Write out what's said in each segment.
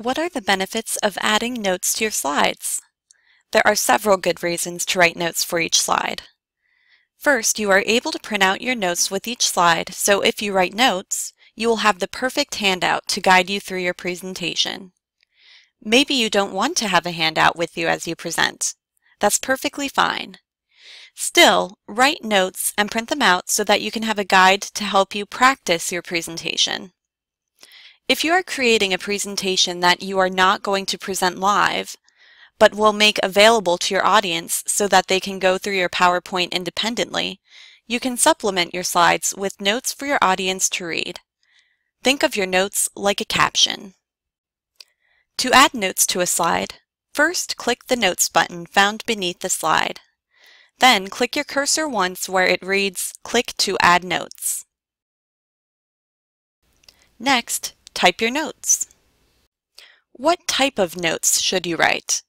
What are the benefits of adding notes to your slides? There are several good reasons to write notes for each slide. First, you are able to print out your notes with each slide, so if you write notes, you will have the perfect handout to guide you through your presentation. Maybe you don't want to have a handout with you as you present. That's perfectly fine. Still, write notes and print them out so that you can have a guide to help you practice your presentation. If you are creating a presentation that you are not going to present live, but will make available to your audience so that they can go through your PowerPoint independently, you can supplement your slides with notes for your audience to read. Think of your notes like a caption. To add notes to a slide, first click the Notes button found beneath the slide. Then click your cursor once where it reads Click to add notes. Next, Type your notes. What type of notes should you write?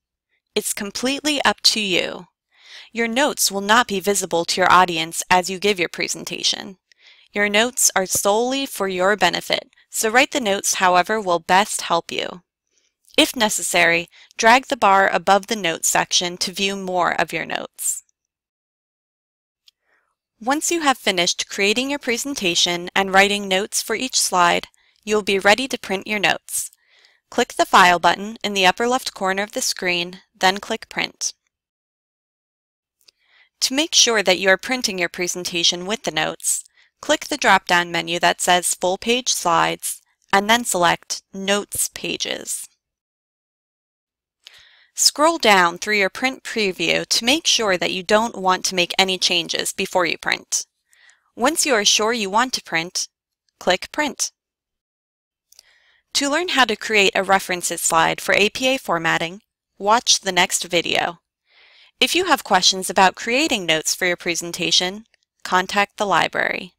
It's completely up to you. Your notes will not be visible to your audience as you give your presentation. Your notes are solely for your benefit, so write the notes however will best help you. If necessary, drag the bar above the Notes section to view more of your notes. Once you have finished creating your presentation and writing notes for each slide, you will be ready to print your notes. Click the File button in the upper left corner of the screen, then click Print. To make sure that you are printing your presentation with the notes, click the drop-down menu that says Full Page Slides, and then select Notes Pages. Scroll down through your print preview to make sure that you don't want to make any changes before you print. Once you are sure you want to print, click Print. To learn how to create a references slide for APA formatting, watch the next video. If you have questions about creating notes for your presentation, contact the library.